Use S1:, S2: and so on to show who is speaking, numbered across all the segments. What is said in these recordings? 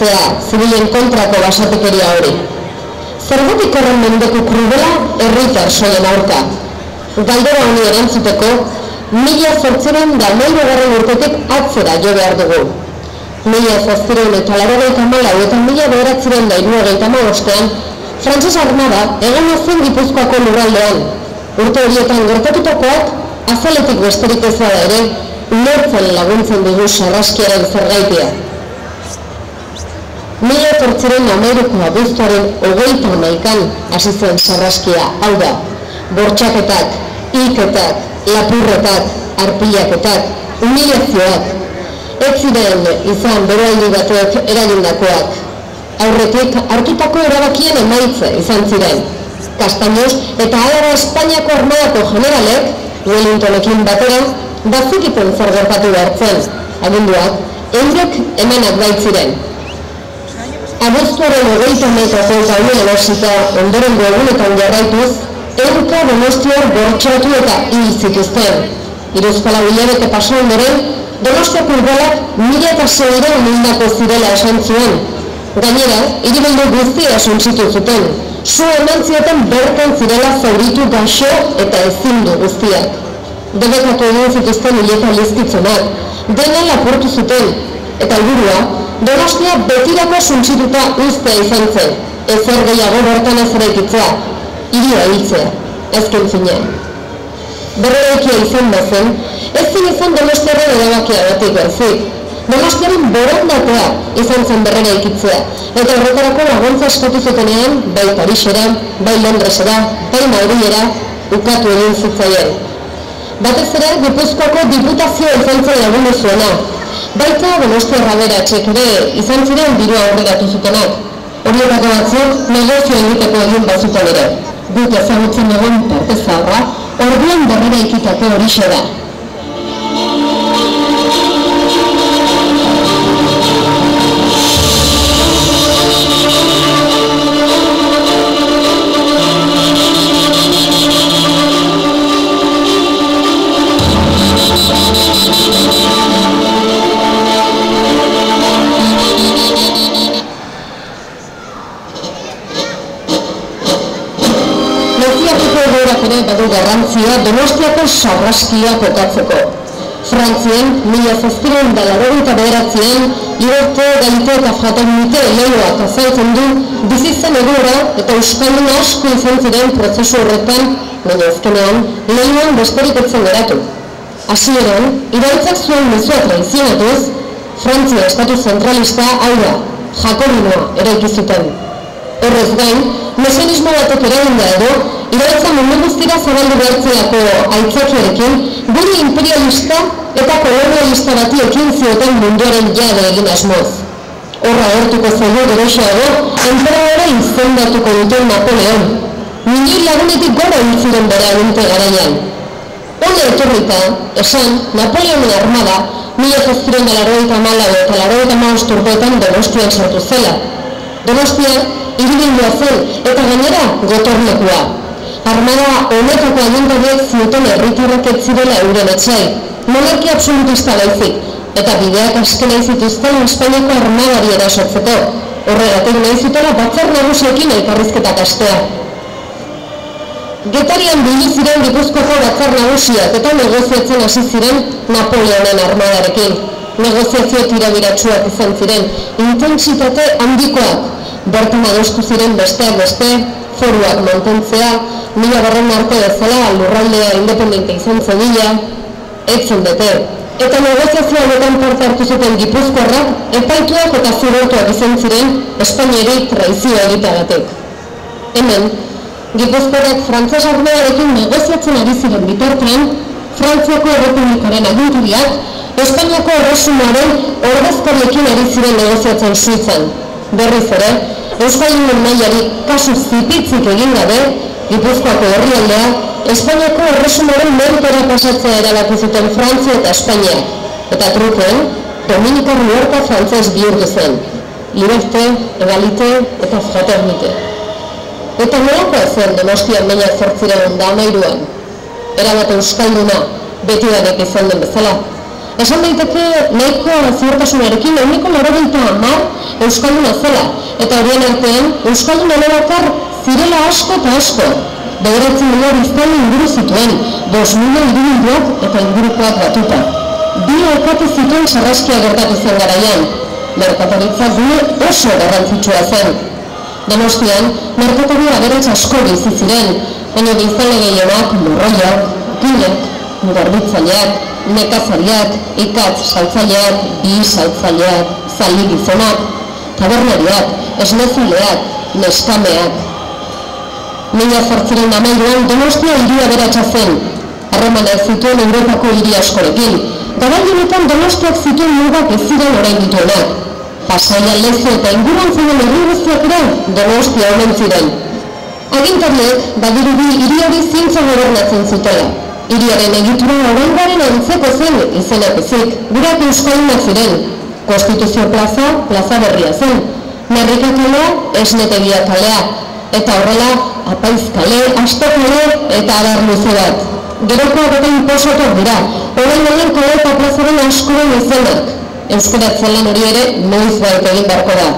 S1: erabiltzea zibilen kontrako basatekeria hori. Zergatik horren mendeku krubela herritar soien aurka. Galdera honi erantzuteko, mila zortziren da meiru garren urtetik atzera jo behar dugu. Mila zaztiren eta laro gaita malau eta mila beheratziren da irua gaita ostean, Frantses armada egon zen Gipuzkoako lurraldean. Urte horietan gertatutakoak azaletik besterik ez bada ere, lertzen laguntzen dugu sarraskiaren zergaitia. Mila tortzeren Ameriko abuztuaren hogeita maikan hasi zen sarraskia, hau da, bortxaketak, hilketak, lapurretak, arpilaketak, humilazioak, ez ziren izan beroaldi batuek eragindakoak. Aurretik hartutako erabakien emaitze izan ziren. Kastaños eta Alara Espainiako armadako generalek, Wellingtonekin batera, bazikiten zer gertatu behartzen. Aginduak, eurek emanak baitziren. Abuztuaren hogeita metrako gauden erosita ondoren egunetan jarraituz, eurka donostior bortxatu eta hil zituzten. Iruzpala bilabete paso ondoren, Donostia kurbalak mila eta zeiren mundako zirela esan zuen. Gainera, iribildu guztia suntzitu zuten. Su eman zioten bertan zirela zauritu gaxo eta ezindu guztiak. Debekatu egin zituzten hileta lizkitzenak. Dena lapurtu zuten. Eta helburua, Donostia betirako suntzituta uste izan zen. Ezer gehiago bertan ez eraikitzea. Iria hiltzea. Ezken finean. Berreraikia izan bazen, ez zen izan donostiaren erabakia batik baizik. Donostiaren borondatea izan zen berrera eta horretarako laguntza eskatu zutenean, bai Parisera, bai Londresera, bai Madriera, ukatu egin zitzaien. Batez ere, Gipuzkoako diputazio izan zen lagundu zuena. Baita Donostia Rabera txek ere izan ziren dirua horregatu zutenak. Horietako batzuk negozio egiteko egin bazuten ere. Dut ezagutzen egon parte zaharra, orduan berrera ikitako hori da. Badu garrantzia donostiako sarraskia kokatzeko. Frantzien, mila zazpiren da larogeita bederatzien, Iberto, Gaite eta Fraternite lehioak azaltzen du bizitzen egura eta Euskaldun asko izan ziren prozesu horretan, baina ezkenean, lehioan besterik etzen geratu. Hasieran, iraultzak zuen mezua traizionatuz, Frantzia estatu zentralista hau da, Jakobinoa ere zuten. Horrez gain, mesenismo batek eragin da edo, iraitza mundu guztira zabaldu behartzeako aitzakiarekin, guri imperialista eta kolonialista bati ekin zioten munduaren jade egin asmoz. Horra hortuko zailo geroxeago, emperadora izendatuko duten Napoleon. Minio lagunetik gora intziren bere aginte garaian. Hone etorrita, esan, Napoleonen armada, mila zazpiren da laroita mala eta laroita mausturbetan donostian sortu zela. Donostia, iribindua zen, eta gainera, gotornekua armada honetako agintariek zioten herritarrak ez zirela euren etxai, monarkia absolutista baizik, eta bideak askena izituzten Espainiako armadari erasotzeko, horregatik nahi zutela batzar nagusiekin elkarrizketak astea. Getarian bili ziren Gipuzkoako batzar nagusiak eta negoziatzen hasi ziren Napoleonen armadarekin. Negoziazio tirabiratsuak izan ziren, intensitate handikoak, bertan adostu ziren besteak beste, foruak mantentzea, mila barren arte bezala lurraldea independente izan zedila, etzen bete. Eta negoziazioa honetan parte hartu zuten gipuzkorrak, epaituak eta zurortuak izan ziren Espainiari traizioa egiteagatik. Hemen, gipuzkorrak frantzes armearekin negoziatzen ari ziren bitartean, Frantziako Errepublikaren aginturiak, Espainiako erresumaren ordezkariekin ari ziren negoziatzen suitzan. Berriz ere, Euskal Ingen mailari kasu zipitzik egin gabe, Gipuzkoako herrialdea, Espainiako erresumaren mentora pasatzea erabaki zuten Frantzia eta Espainia. Eta truken, Dominikar Huerta frantzez bihurtu zen. Liberte, egalite eta fraternite. Eta nolako zen Donostian baina zortziren onda amairuan. Erabat Euskalduna, beti danek izan den bezala. Esan daiteke nahiko ziurtasunarekin eguneko lorogeita hamar Euskalduna zela, eta horien artean Euskaldun elebakar zirela asko eta asko. Bederetzen mila biztan inguru zituen, dos mila irubilduak eta ingurukoak batuta. Bi elkatu zituen sarraskia gertatu zen garaian. Merkataritza gune oso garrantzitsua zen. Donostian, merkataria aberatz asko bizi ziren, baina biztale gehienak morroiak, ginek, garbitzaileak, nekazariak, ikatz saltzaileak, bi saltzaileak, zali gizonak, tabernariak, esnezaleak, neskameak, Mila zortziren amairuan Donostia iria beratxa zen, harremana ez zituen Europako hiri askorekin. Garai honetan Donostiak zituen mugak ez ziren orain dituenak. Pasaia lezo eta inguruan ziren herri guztiak ere Donostia honen ziren. Agintariek badirudi hiri hori zintza gobernatzen zutela. Hiriaren egitura orain antzeko zen izenak ezik, gurak euskalinak ziren. Konstituzio plaza, plaza berria zen. Merrikakalea, esnetegia kalea, eta horrela apaiz kale, asto kale eta adar luze bat. Geroko eta inposotak dira, horrein egin kale eta plazaren askoren izenak. Euskarat zelan hori ere, noiz bat egin beharko da.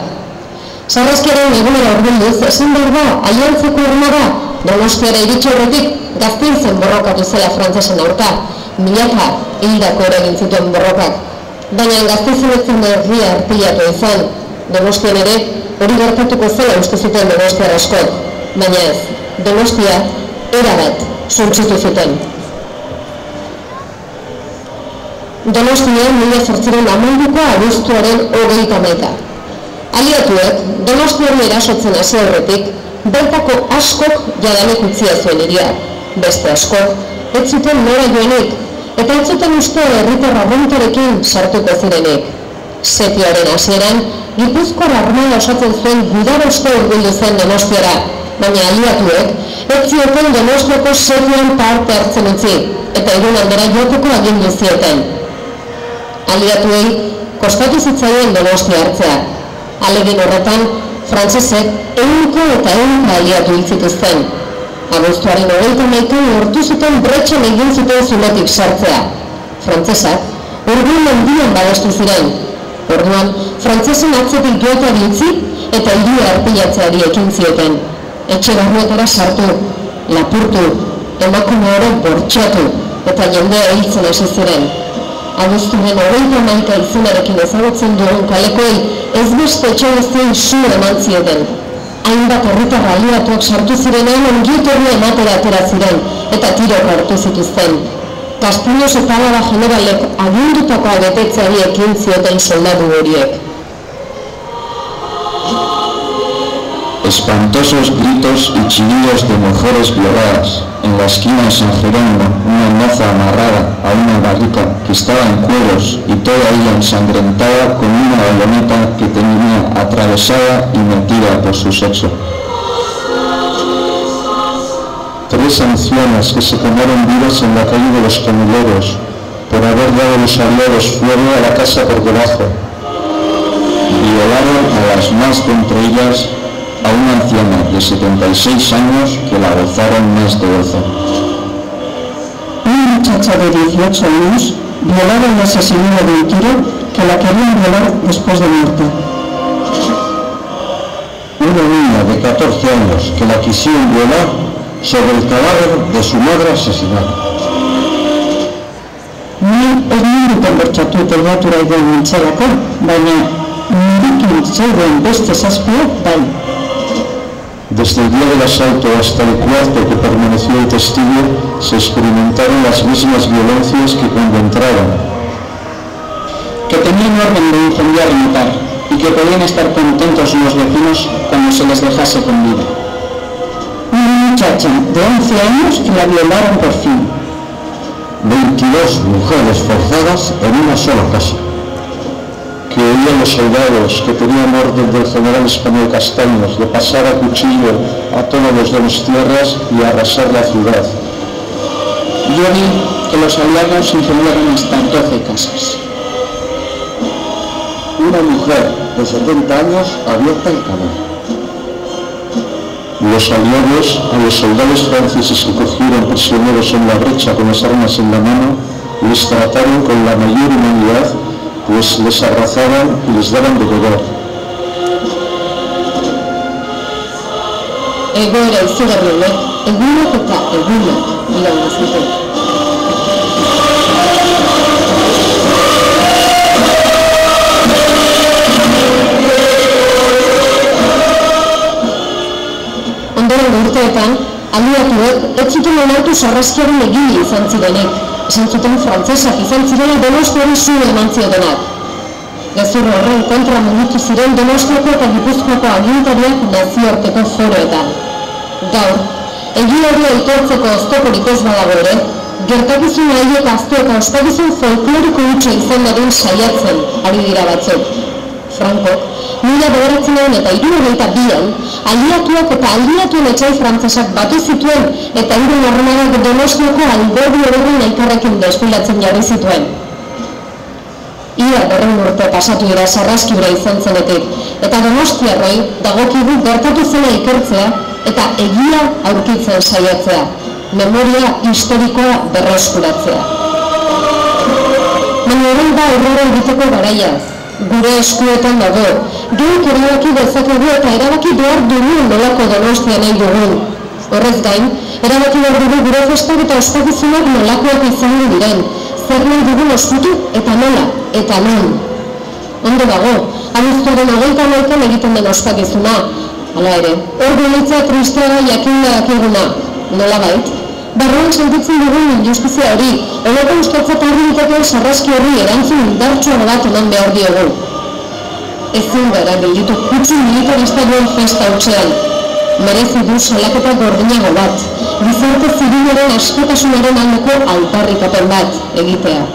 S1: Sarraskiaren egunera urbilduz, esan behar da, aiantzeko armara, donostiara iritsi horretik, gaztien zen borrokatu zela frantzesen aurka, milaka hildako egin zituen borrokak. Baina gaztien zen berria artilatu izan, donostian ere, hori gertatuko zela uste zuten donostia asko, baina ez, donostia erabat zuntzitu zuten. Donostia mila zortziren amanduko agustuaren hogeita maita. Aliatuek, donostiari erasotzen hasi horretik, bertako askok jadanek utzia zuen iria, beste askok, ez zuten nora joanik, eta ez zuten uste herritarra bontarekin sartuko zirenik. Setiaren hasieran, Gipuzkoar armada osatzen zuen gudarosko urbildu zen Donostiara, baina aliatuek, ez zioten Donostiako setian parte hartzen utzi, eta irun handera joteko agindu zieten. Aliatuei, kostatu zitzaien Donostia hartzea. Alegin horretan, frantzesek eunko eta eunko aliatu hitzituzten. Agustuaren hogeita maikan urtu zuten bretxan egin zuten zumetik sartzea. Frantzesak, urgun mendian badestu ziren, Orduan, frantzesen atzetik dueta ditzi eta hiru arpilatzeari ekin zioten. Etxe barruetara sartu, lapurtu, emakume oro bortxatu eta jendea hiltzen hasi ziren. Aguzturen hogeita maika izunarekin ezagutzen duen kalekoi ez beste etxe guztien su eman zioten. Hainbat herritarra aliatuak sartu zirenean ongietorri ematera atera ziren eta tirok hartu zituzten. Kastiños eta Alaba generalek agindutakoa betetzeari ekin zioten soldadu horiek.
S2: Espantosos gritos y chillidos de mujeres violadas. En la esquina de San Jerónimo, una moza amarrada a una barrica que estaba en cueros y toda ella ensangrentada con una bayoneta que tenía atravesada y metida por su sexo. Tres ancianas que se quemaron vivas en la calle de los Camileros por haber dado los aliados fuego a la casa por debajo. Violaron a las más de entre ellas a una anciana de 76 años que la gozaron más de 12.
S3: Una muchacha de 18 años violaba y asesinó de un tiro que la querían violar después de muerte.
S2: Una niña de 14 años que la quisieron violar sobre el cadáver de su madre asesinada.
S3: Ni bertxatu baina nirekin zeuden beste zazpiak bai.
S2: Desde el día del asalto hasta el cuarto que permaneció el testigo, se experimentaron las mismas violencias que cuando entraron.
S3: Que tenían orden de incendiar y matar, y que podían estar contentos los vecinos cuando se les dejase con vida de 11 años que la violaron por fin.
S2: 22 mujeres forzadas en una sola casa. Que oían los soldados que tenían orden del general español Castaños de pasar a cuchillo a todos los de las tierras y arrasar la ciudad.
S3: Yo vi que los aliados incendiaron hasta 12 casas.
S2: Una mujer de 70 años abierta el canal los aliados a los soldados franceses que cogieron prisioneros en la brecha con las armas en la mano les trataron con la mayor humanidad, pues les abrazaban y les daban de beber.
S1: Egoera izugarri eta egunak. Urteetan, aliatuek ez zuten onartu sarraskiaren egile izan zirenik. Esan zuten frantzesak izan zirela donostiaren zu eman ziotenak. Gezur horren kontra mugitu ziren donostiako eta gipuzkoako agintariak nazioarteko foroetan. Gaur, egia hori aitortzeko oztoporik ez badago ere, gertakizun haiek aztu eta ospakizun folkloriko hutsa izan dadin saiatzen ari dira batzuk. Franco, mila bederatzen egin eta irurogeita bian, aliatuak eta aliatuen etxai frantzesak batu zituen eta hiru armadak donostiako alberdi horren elkarrekin desfilatzen jarri zituen. Ia berren urte pasatu dira sarraskibra izan zenetik, eta donostiarroi dagokigu gertatu zena ikertzea eta egia aurkitzen saiatzea, memoria historikoa berreskuratzea. Baina horren da aurrera egiteko garaia, gure eskuetan dago, geuk erabaki dezakegu eta erabaki behar dugu nolako donostia nahi dugun. Horrez gain, erabaki behar dugu gure festak eta ospakizunak nolakoak izango diren, zer nahi dugun oskutu eta nola, eta non. Ondo dago, abuztuaren hogeita nolken egiten den ospakizuna, Hala ere, hor duenetzea tristea jakin dakiguna, nola bait? Barruan sentitzen dugun injustizia hori, honako uskatzat harri ditakeen sarraski hori erantzun indartsua bat eman behar diogu. Ezin gara gelditu kutsu militarista duen festa utxean. Merezi du salaketa gordinago bat, gizarte zibilaren askatasunaren aldeko alparrikapen bat egitea.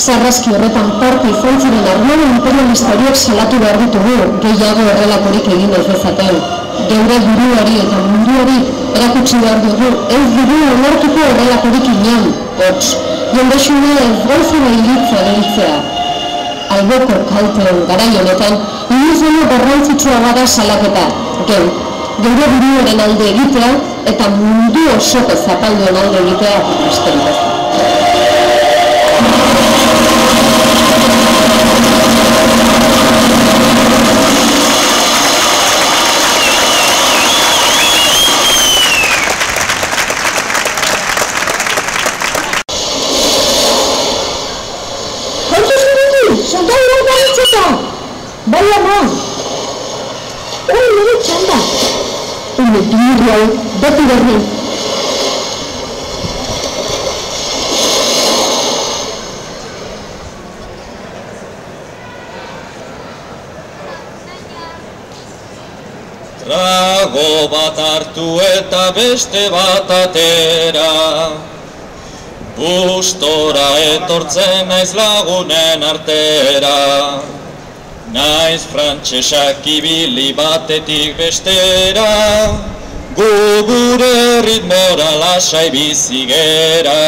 S1: Sarraski horretan parte izan ziren armada imperialista horiek salatu behar ditugu gehiago horrelakorik egin ez dezaten. Geure buruari eta munduari erakutsi behar dugu ez dugu onartuko horrelakorik inan, hots, jendesuna ez gauza behilitza deitzea. Alboko kalteon garai honetan, baino garrantzitsua bada salaketa, geu, geure buruaren alde egitea eta mundu osoko zapalduen alde egitea besterik Birri hau, beti berri!
S4: Trago bat hartu eta beste bat atera. Gustora etortzen naiz lagunen artera. Naiz frantsesak ibili batetik bestera Gu gure ritmora lasai bizigera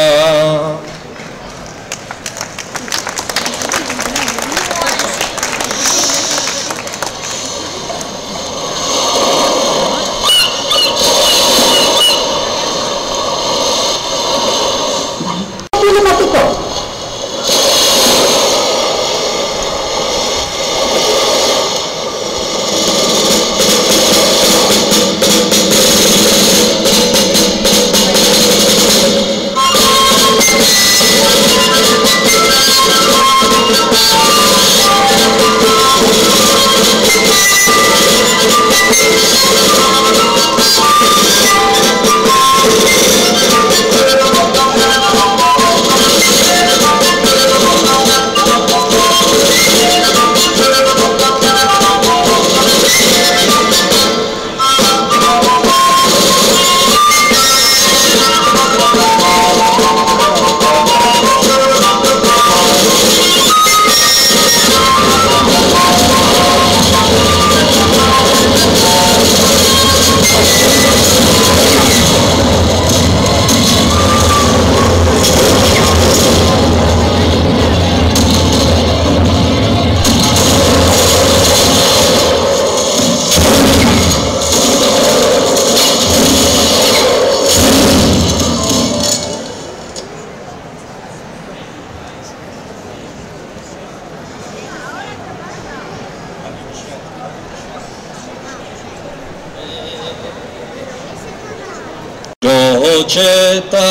S4: Tirotxeta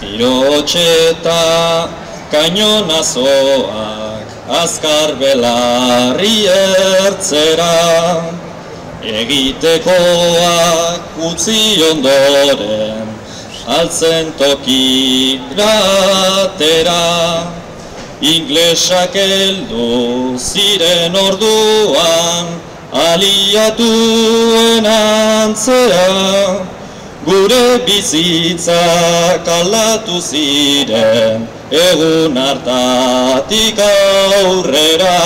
S4: Tirotxeta kainonazoak azkar belarri ertzera. Egitekoak utzi ondoren altzen toki gratera inglesak heldu ziren orduan aliatuen antzera gure bizitzak aldatu ziren egun hartatik aurrera.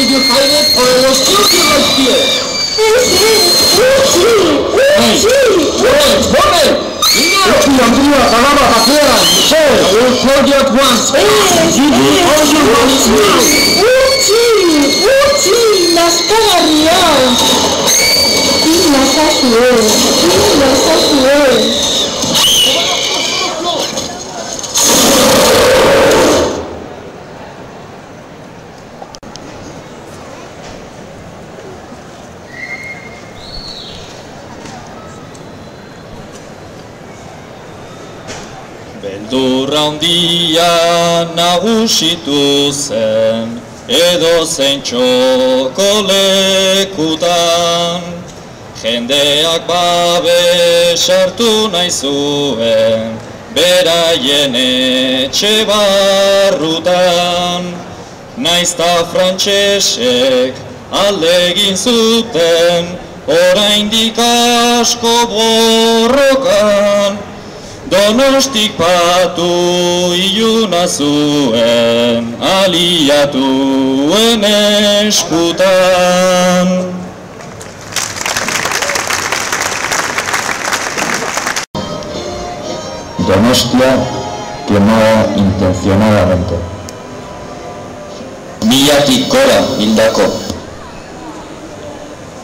S5: Did you find it? Or it was shooting right here! Honei! Honei! Utzi, Andrea, Galaba, batean! Michel! I will call you at once! Give me all your money now!
S4: Beldurra handia nagusitu zen edo txoko lekutan Jendeak babe sartu nahi zuen beraien etxe barrutan. Naizta frantsesek alde egin zuten oraindik asko borrokan Donostik patu iluna zuen aliatuen eskutan.
S6: Donostia quemada intencionadamente.
S4: Milatik gora hildako.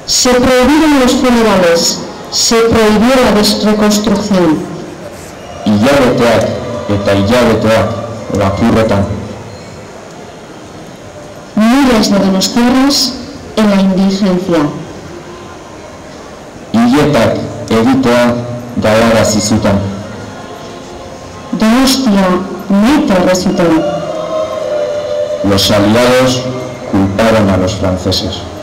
S3: Se prohibieron los funerales, se prohibió la desreconstrucción.
S6: Hilabeteak eta hilabeteak lapurretan.
S3: Miles de donostiarras en la indigencia.
S6: Hiletak egitea galarazi zuten.
S3: Donostia
S1: maite horre zuten.
S2: Los aliados culparon a los franceses.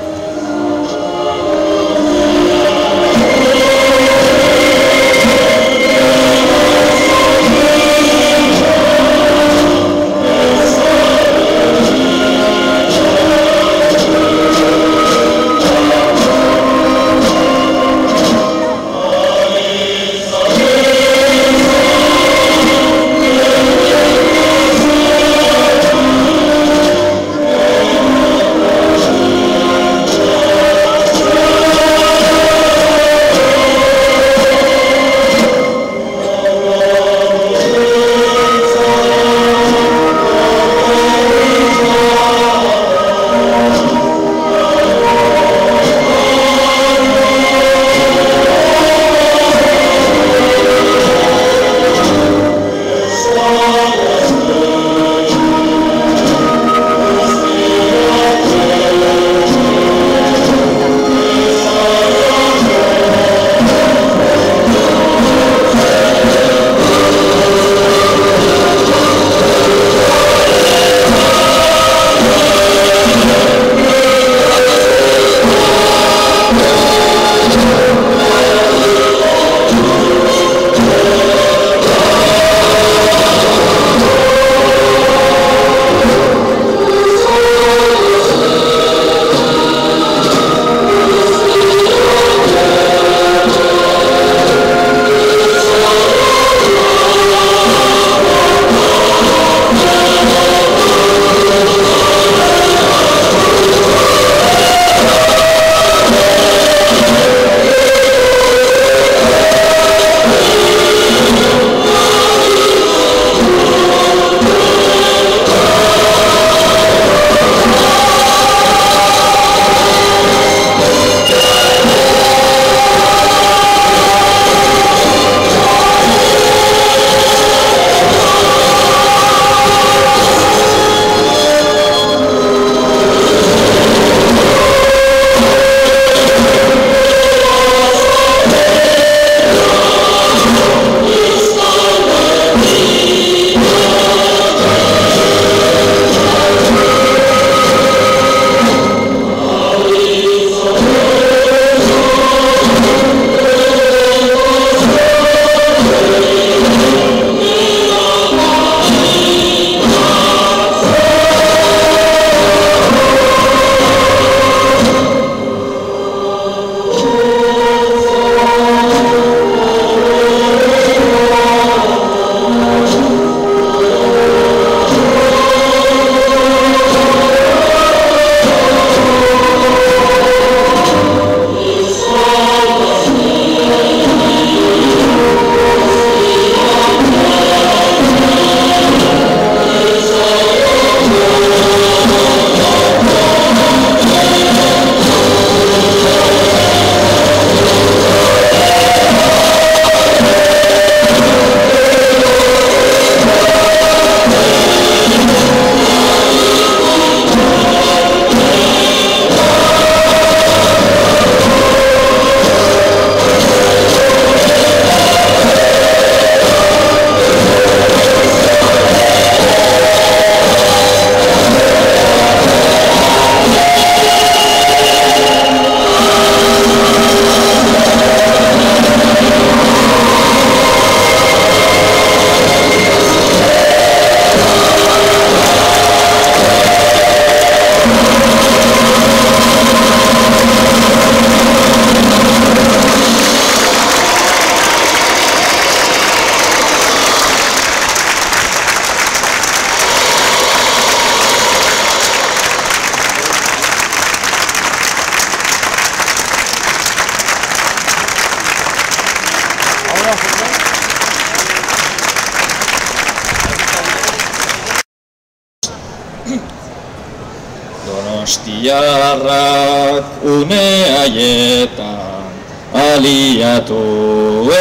S4: Donostiarrak une haietan aliatu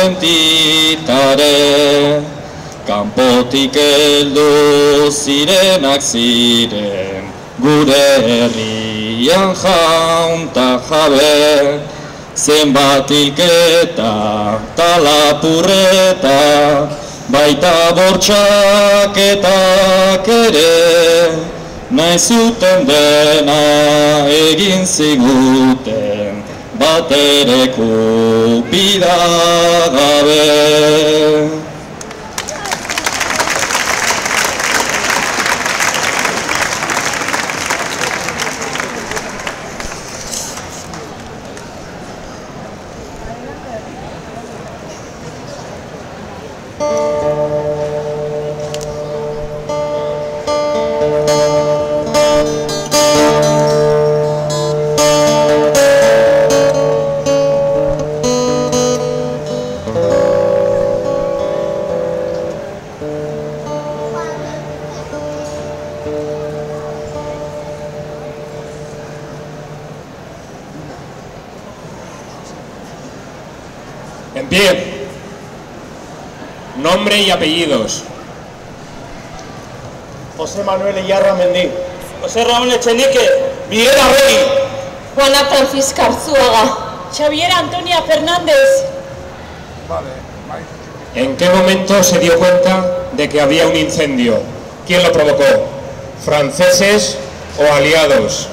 S4: entitare Kanpotik heldu zirenak ziren gure herrian jaunta jabe. Zenbatik eta talapurreta baita bortxaketak ere, nahi zuten dena egin ziguten, bat ere kupida gabe.
S7: Nombre y apellidos.
S8: José Manuel Iyarra Mendi.
S9: José Ramón Echenique, Miguel Arregui,
S10: Juana Francisca Arzuaga,
S11: Xavier Antonia Fernández.
S7: ¿En qué momento se dio cuenta de que había un incendio? ¿Quién lo provocó? ¿Franceses o aliados?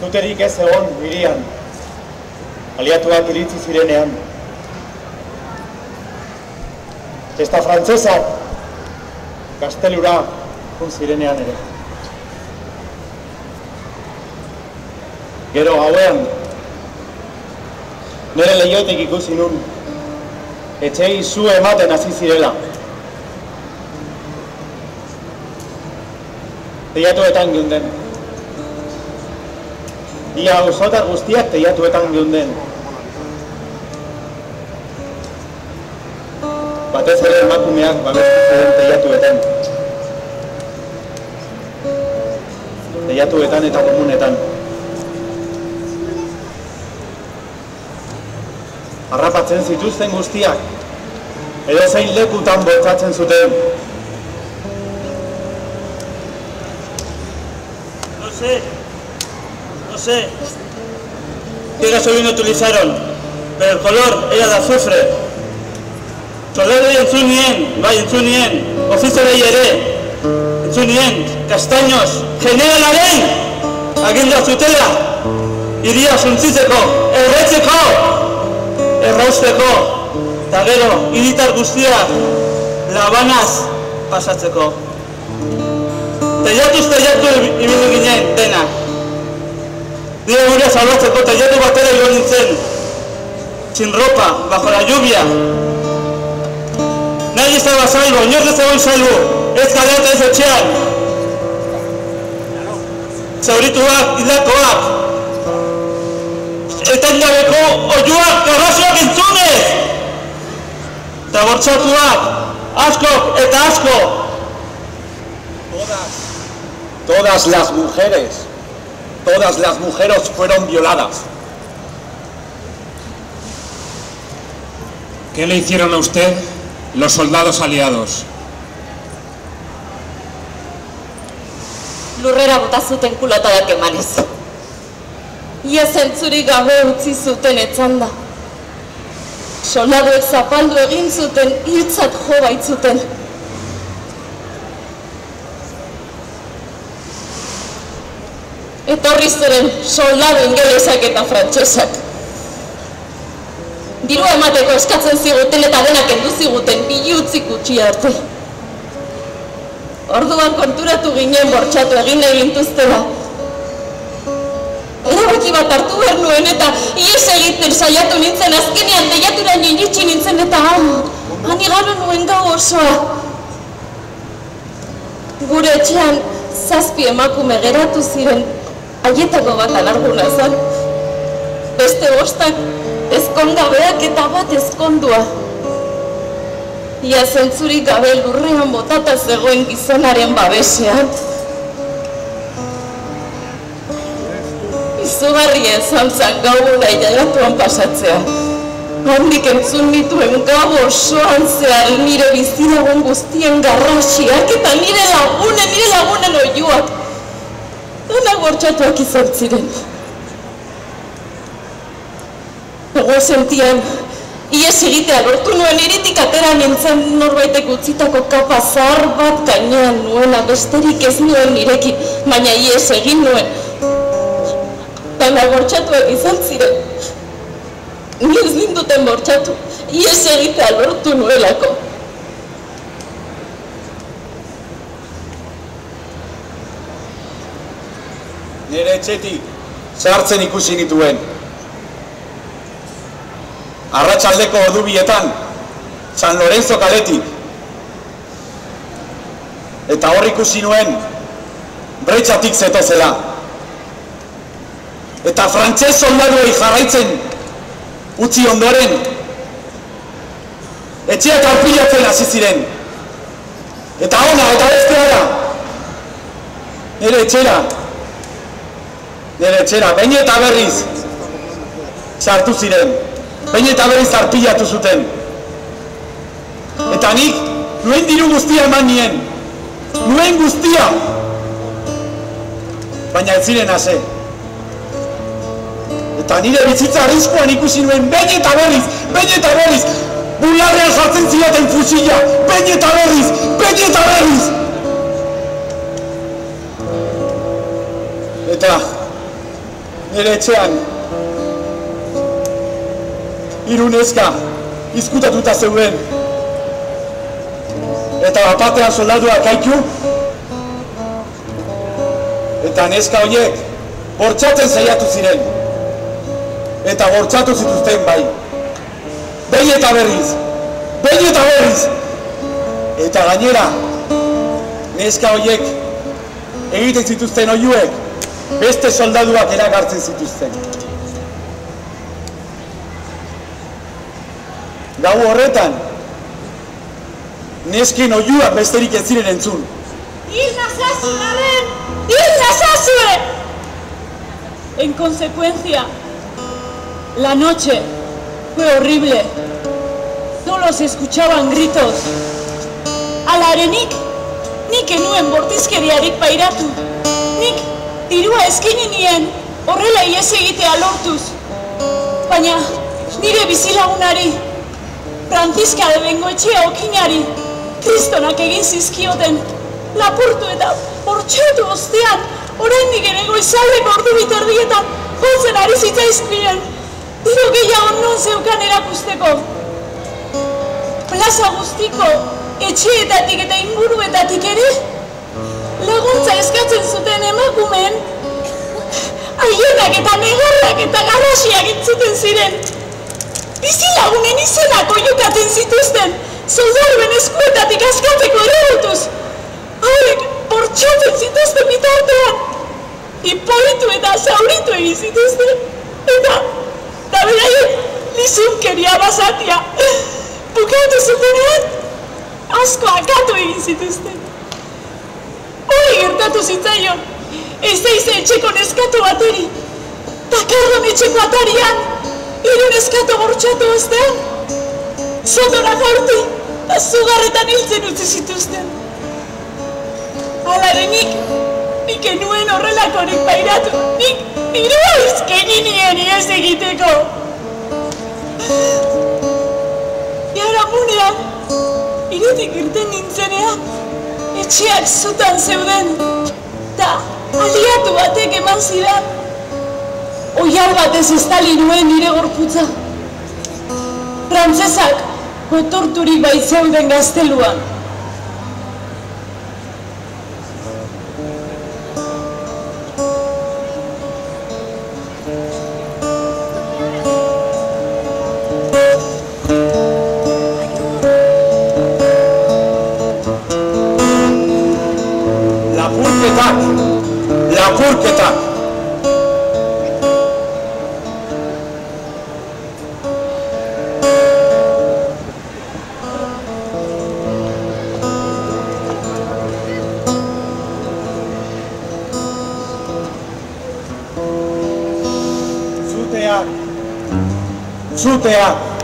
S8: Zuterik ez egon hirian. Aliatuak iritsi zirenean. Esta frantzesa gaztelura jun zirenean ere. Gero gauean, nire lehiotik ikusi nun, etxei zu ematen hasi zirela. Teiatuetan geunden. Ia auzotar guztiak teiatuetan geunden. Batez ere emakumeak babestu ziren teiatuetan. Teiatuetan eta komunetan. Harrapatzen zituzten guztiak, edo zein lekutan botzatzen zuten.
S9: No sé, no sé qué gasolina utilizaron, pero el color era de azufre. Soldadei entzun nien, bai entzun nien, ofizerei ere, entzun nien, kastaños, generalaren, agindua zutela, iria suntzitzeko, erretzeko, errausteko, eta gero, hiritar guztiak, labanaz pasatzeko. Teiatuz teiatu ibilu ginen, denak. Dire gure salbatzeko, teiatu batera igo nintzen, sin ropa, bajo la lluvia. Nadie estaba salvo, inor ez zegoen salvo, ez kalean eta ez etxean. Zaurituak, hildakoak, etengabeko oiuak, karrazioak entzunez! Eta bortxatuak, asko eta asko!
S8: Todas las mujeres, todas las mujeres fueron violadas.
S7: ¿Qué le hicieron a usted los soldados aliados?
S10: lurrera bota zuten kulotadak emanez. Ia zentzurik gabe utzi zuten etzanda. Soldaduek zapaldu egin zuten, hiltzat jo baitzuten. Etorri ziren soldadu ingelesak eta frantsesak. Diru emateko eskatzen ziguten eta denak endu ziguten bilutzik utzi arte. Orduan konturatu ginen bortxatu egin nahi gintuztela. Erabaki bat hartu behar nuen eta ies egiten saiatu nintzen azkenean deiatura iritsi nintzen eta han, han igaro nuen gau osoa. Gure etxean zazpi emakume geratu ziren haietako bat alarguna zen. Beste bostak ezkongabeak eta bat ezkondua. Ia zentzurik gabe lurrean botata zegoen gizonaren babesean. Izugarria esan zan gauna ilaiatuan pasatzea. Handik entzun nituen gau osoan zehar nire bizilagun guztien garrasiak eta nire lagunen, nire lagunen oiuak. Dena bortxatuak izan ziren. Gogo sentian, ies egitea lortu nuen iritik atera nintzen norbaitek utzitako kapa zahar bat gainean nuela besterik ez nuen nirekin, baina ies egin nuen. Baina bortxatuak izan ziren. Ni ez ninduten bortxatu, ies egitea lortu nuelako.
S8: Nire etxetik sartzen ikusi nituen. Arratxaldeko ordu bietan, San Lorenzo kaletik. Eta hor ikusi nuen, bretxatik zetozela. Eta frantses soldaduei jarraitzen utzi ondoren, etxeak arpilatzen hasi ziren. Eta ona, eta beste ara, nire etxera, nire etxera, behin eta berriz sartu ziren, behin eta berriz arpilatu zuten. Eta nik, nuen diru guztia eman nien, nuen guztia, baina ez ziren hase. Eta nire bizitza arriskuan ikusi nuen, behin eta berriz, behin eta berriz, bularrean jartzen zidaten fusila, behin eta berriz, behin eta berriz. Eta, nire etxean hiru neska izkutatuta zeuden eta bapatean soldaduak kaiku. Eta neska horiek bortxatzen saiatu ziren. Eta bortxatu zituzten bai. Behin eta berriz behin eta berriz. Eta gainera neska horiek egiten zituzten oiuek beste soldaduak erakartzen zituzten. Gau horretan, nesken oiuak besterik ez ziren entzun.
S11: ¡Hil nazazu, Laden! ¡Hil nazazue! En consecuencia, la noche fue horrible. Solo se escuchaban gritos. Alarenik, nik enuen bortizkeriarik pairatu. Nik dirua eskini nien horrela ies egitea lortuz. Baina nire bizilagunari, Franziska de Bengoetxea okinari, kristonak egin zizkioten, lapurtu eta bortxatu ostean, oraindik ere goizaldeko ordu biterdietan, jotzen ari zitzaizkien, diru gehiago non zeukan erakusteko. Plaza guztiko, etxeetatik eta inguruetatik ere, laguntza eskatzen zuten emakumeen, haienak eta negarrak eta garrasiak entzuten ziren. Bizi lagunen izenak oiukatzen zituzten, eskuetatik askatzeko erabutuz. Hauek bortxatzen zituzten bitartean, hipolitu eta zauritu egin zituzten. Eta, eta beraien, lizunkeria basatia, bukatu zutenean, asko akatu egin zituzten. Hori gertatu zitzaion, ez eize etxeko neskatu bateri, takarron etxeko atarian, hiru neskatu bortxatu ostean, zondora jaurti, eta zugarretan hiltzen utzi zituzten. Alare nik, nik enuen horrelakorik pairatu, nik nirua izkeni nien iez egiteko. Biharamunean, iretik irten nintzenean, etxeak zutan zeuden, eta aliatu batek eman zidan, oiar batez estali nuen nire gorputza. Frantzesak gotorturik baitzeuden gazteluan.
S8: Lapurketak, lapurketak. Zuteak.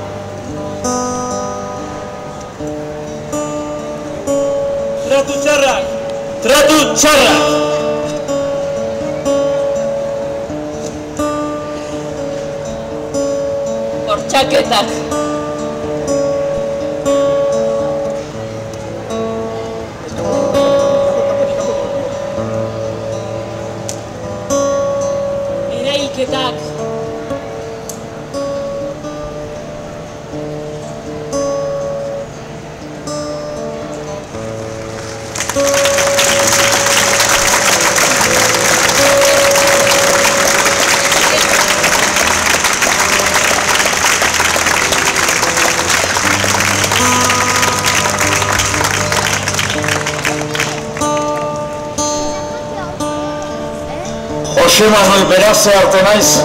S5: Osema noi beraz arte naiz.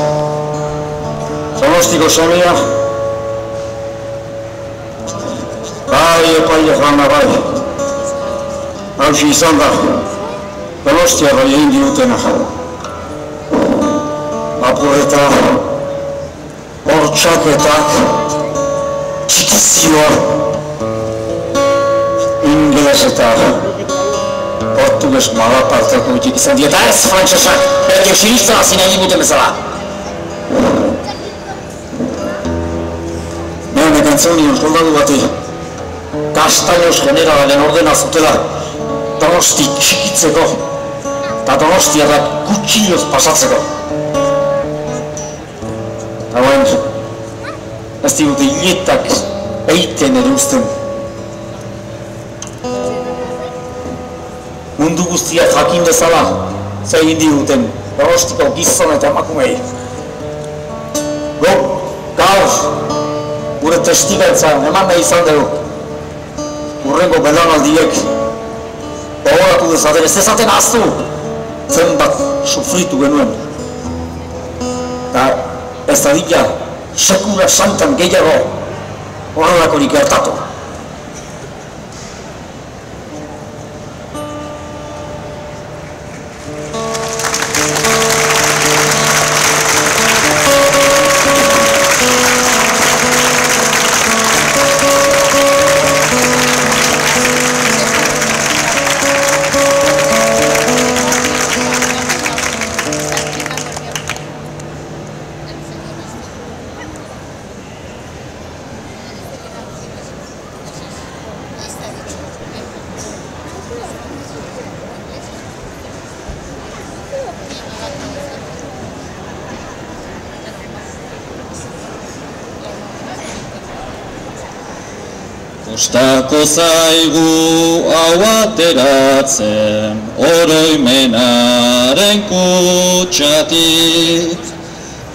S5: Zonostiko semia. Bai, epaile jana bai. Hauzi izan da. Donostia bai egin diutena. Apurreta, hortxaketak, txikizioa, ingeles eta portugues malaparteko utik izan dieta ez frantsesak, berke sinistra zina egin duten bezala. Nean ekantzen nion soldadu bati, Castaños generalaren ordena zutela, donosti txikitzeko, eta donostiarrak kutsilloz pasatzeko. Eta guen, ez digute hiletak eiten eduzten. Mundu guztia jakin bezala zer egin diguten donostiko gizon eta emakumei. Go, gaur, gure testigantza eman nahi izan dugu. Urrengo belanaldiek gogoratu dezaten, ez ezaten aztu zenbat sufritu genuen. Eta ez da dira sekula santan gehiago horrelakorik gertatu.
S4: Kostako zaigu hau ateratzen oroimenaren kutsatik.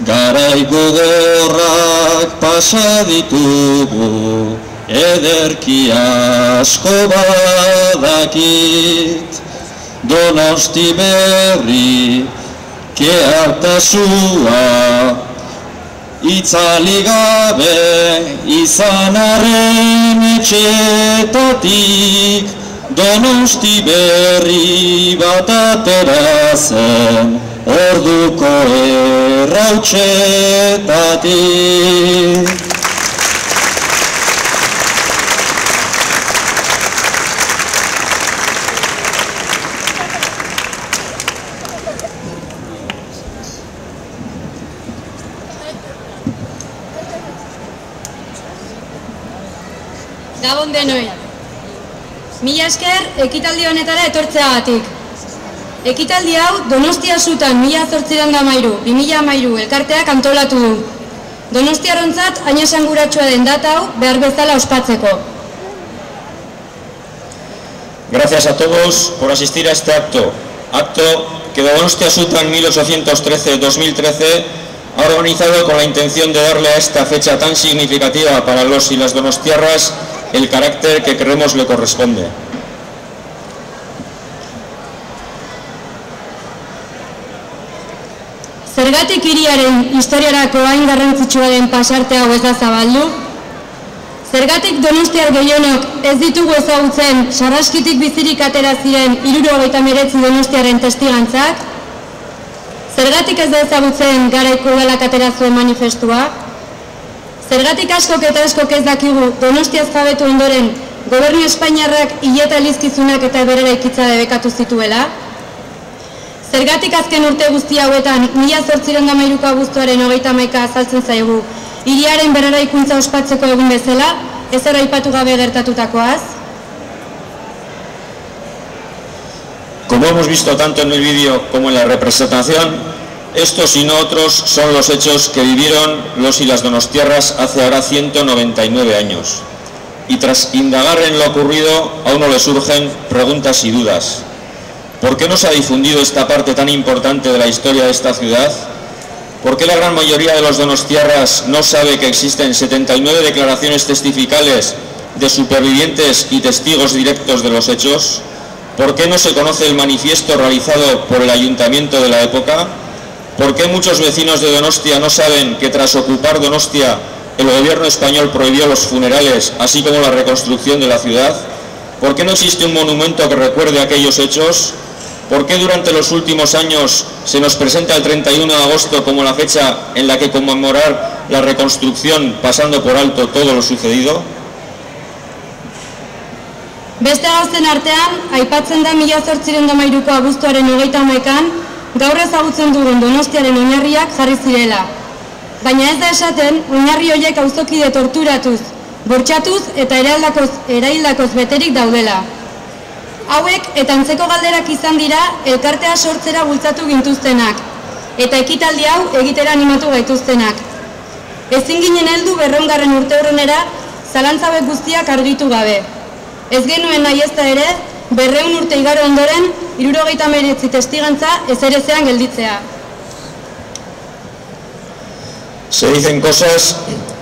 S4: Garai gogorrak pasa ditugu ederki asko badakit. Donosti berri keartasua Itzali gabe izan arren etxetatik Donosti berri bat atera zen Orduko errautxetatik
S12: Mila esker ekitaldi honetara etortzeagatik. Ekitaldi hau Donostia zutan mila zortziran da mairu, bi mila mairu elkarteak antolatu du. Donostiarontzat hain esanguratsua den data hau behar bezala ospatzeko.
S13: Gracias a todos por asistir a este acto. Acto que Donostia Sutran 1813-2013 ha organizado con la intención de darle a esta fecha tan significativa para los y las donostiarras el carácter que creemos le corresponde.
S12: Zergatik hiriaren historiarako hain garrantzitsua den pasarte hau ez da zabaldu? Zergatik donostiar gehionok ez ditugu ezagutzen sarraskitik bizirik atera ziren irurogeita meretzi donostiaren testigantzak? Zergatik ez da ezagutzen garaiko udalak atera zuen manifestua? Zergatik askok eta askok ez dakigu donostiaz jabetu ondoren gobernu Espainiarrak hileta lizkizunak eta berera ikitza debekatu zituela? Zergatik azken urte guzti hauetan, mila zortziren gamairuko abuztuaren hogeita maika azaltzen zaigu, Iriaren berreraikuntza ospatzeko egun bezala, ez aipatu gabe gertatutakoaz?
S13: Como hemos visto tanto en el vídeo como en la representación, estos y no otros son los hechos que vivieron los y las donostiarras hace ahora 199 años. Y tras indagar en lo ocurrido, a uno le surgen preguntas y dudas. ¿Por qué no se ha difundido esta parte tan importante de la historia de esta ciudad? ¿Por qué la gran mayoría de los donostiarras no sabe que existen 79 declaraciones testificales de supervivientes y testigos directos de los hechos? ¿Por qué no se conoce el manifiesto realizado por el ayuntamiento de la época? ¿Por qué muchos vecinos de Donostia no saben que tras ocupar Donostia el gobierno español prohibió los funerales, así como la reconstrucción de la ciudad? ¿Por qué no existe un monumento que recuerde aquellos hechos? ¿Por qué durante los últimos años se nos presenta el 31 de agosto como la fecha en la que conmemorar la reconstrucción pasando por alto todo lo sucedido?
S12: Beste gauzen artean, aipatzen da mila zortziren damairuko abuztuaren hogeita gaur ezagutzen dugun donostiaren oinarriak jarri zirela. Baina ez da esaten, oinarri horiek auzokide torturatuz, bortxatuz eta eraildakoz, eraildakoz beterik daudela. Hauek eta antzeko galderak izan dira elkartea sortzera bultzatu gintuztenak, eta ekitaldi hau egitera animatu gaituztenak. Ezin ginen heldu berreungarren urte horrenera, zalantzabek guztiak argitu gabe. Ez genuen nahi ez da ere, berreun urte igaro ondoren, irurogeita meretzi testigantza ezerezean gelditzea.
S13: Se dicen cosas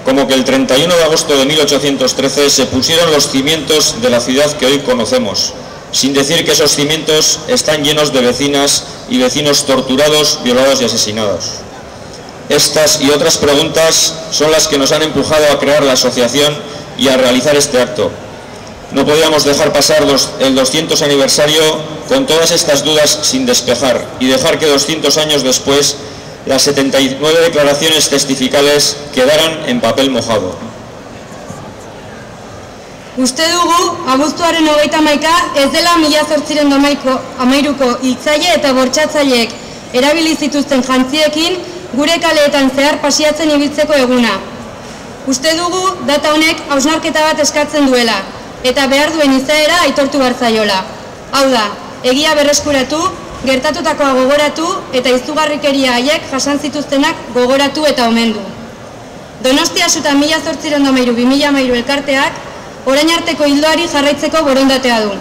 S13: como que el 31 de agosto de 1813 se pusieron los cimientos de la ciudad que hoy conocemos, sin decir que esos cimientos están llenos de vecinas y vecinos torturados, violados y asesinados. Estas y otras preguntas son las que nos han empujado a crear la asociación y a realizar este acto. No podíamos dejar pasar el 200 aniversario con todas estas dudas sin despejar y dejar que 200 años después las 79 declaraciones testificales quedaran en papel mojado.
S12: Uste dugu, abuztuaren hogeita maika, ez dela mila zortziren domaiko amairuko hiltzaile eta bortxatzaileek erabili zituzten jantziekin gure kaleetan zehar pasiatzen ibiltzeko eguna. Uste dugu, data honek hausnarketa bat eskatzen duela, eta behar duen izaera aitortu bartzaiola. Hau da, egia berreskuratu, gertatutakoa gogoratu eta izugarrikeria haiek jasan zituztenak gogoratu eta omendu. Donostia zuta mila zortziren domairu, bi mila mairu elkarteak, orain arteko hildoari jarraitzeko borondatea du.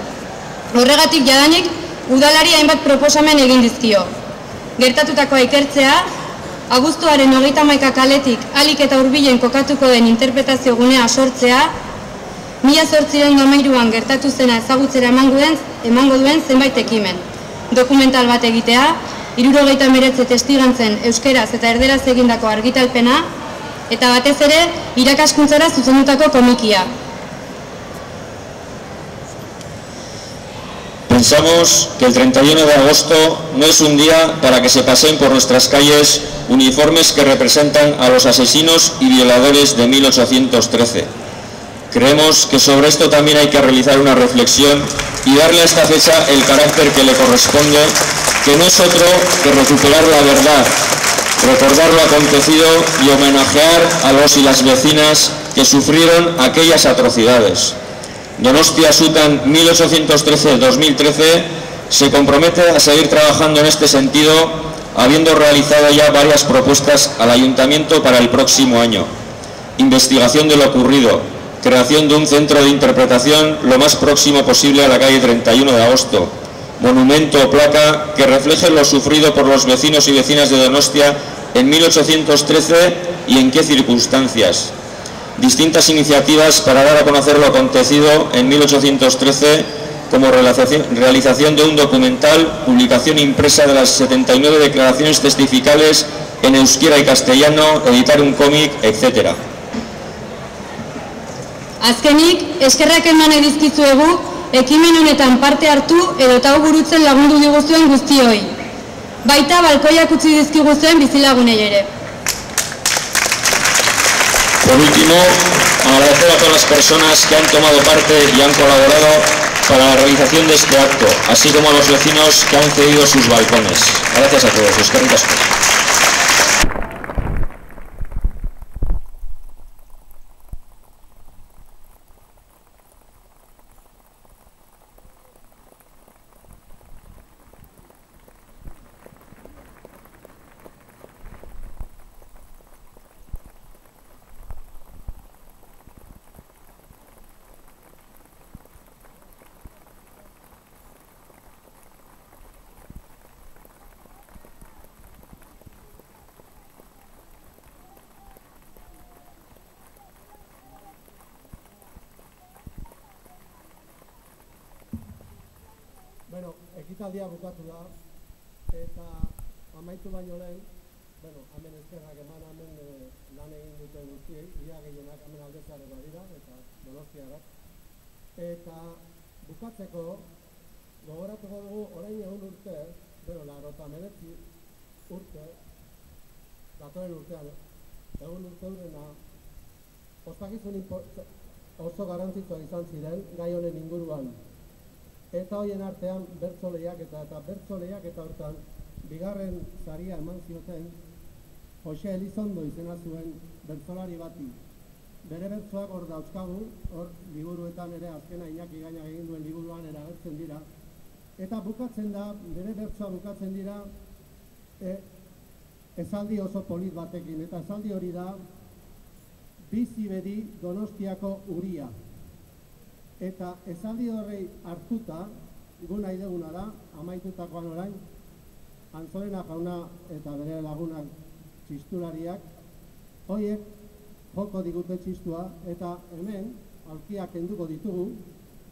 S12: Horregatik jadanik, udalari hainbat proposamen egin dizkio. Gertatutakoa ikertzea, abuztuaren hogeita maika kaletik alik eta hurbilen kokatuko den interpretazio gunea sortzea, mila zortziren domairuan gertatu zena ezagutzera emango duen, emango duen zenbait ekimen. Dokumental bat egitea, irurogeita meretze testigantzen euskeraz eta erderaz egindako argitalpena, eta batez ere irakaskuntzara zuzendutako komikia,
S13: Pensamos que el 31 de agosto no es un día para que se pasen por nuestras calles uniformes que representan a los asesinos y violadores de 1813. Creemos que sobre esto también hay que realizar una reflexión y darle a esta fecha el carácter que le corresponde, que no es otro que recuperar la verdad, recordar lo acontecido y homenajear a los y las vecinas que sufrieron aquellas atrocidades. Donostia Sutan 1813-2013 se compromete a seguir trabajando en este sentido, habiendo realizado ya varias propuestas al Ayuntamiento para el próximo año. Investigación de lo ocurrido, creación de un centro de interpretación lo más próximo posible a la calle 31 de agosto, monumento o placa que refleje lo sufrido por los vecinos y vecinas de Donostia en 1813 y en qué circunstancias, distintas iniciativas para dar a conocer lo acontecido en 1813 como realización de un documental, publicación impresa de las 79 declaraciones testificales en euskera y castellano, editar un cómic, etc.
S12: Azkenik, eskerrak eman edizkizuegu, ekimen honetan parte hartu edo tau burutzen lagundu diguzuen guztioi. Baita balkoiak utzi dizkiguzuen bizilagunei ere.
S13: Por último, agradecer a todas las personas que han tomado parte y han colaborado para la realización de este acto, así como a los vecinos que han cedido sus balcones. Gracias a todos.
S14: Ekitaldia bukatu da, eta amaitu baino lehen, bueno, hemen ezkerrak eman, hemen e, lan egin duten guztiei, ia gehienak hemen aldezaren dira, eta donostiarak. Eta bukatzeko, gogoratuko dugu orain egun urte, bueno, laro eta meretzi urte, datoren urtean, egun urte urrena, ospakizun oso garantzitsua izan ziren gai honen inguruan. Eta hoien artean bertso eta eta bertso eta hortan bigarren saria eman zioten Jose Elizondo izena zuen bertsolari bati. Bere bertsoak hor dauzkagu, hor liburuetan ere azkena inaki gaina egin duen liburuan eragertzen dira. Eta bukatzen da, bere bertsoa bukatzen dira, e, esaldi oso polit batekin. Eta esaldi hori da, bizi bedi donostiako uria. Eta esaldi horrei hartuta, gu nahi deguna da, amaitutakoan orain, antzorena jauna eta bere lagunak txistulariak, hoiek joko digute txistua, eta hemen, alkiak enduko ditugu,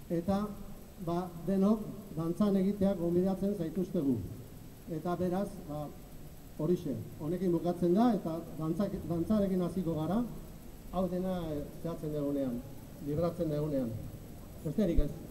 S14: eta ba, denok dantzan egiteak gombidatzen zaituztegu. Eta beraz, ba, horixe, honekin bukatzen da, eta dantzak, dantzarekin hasiko gara, hau dena zehatzen dugunean, libratzen dugunean. Besterik ez.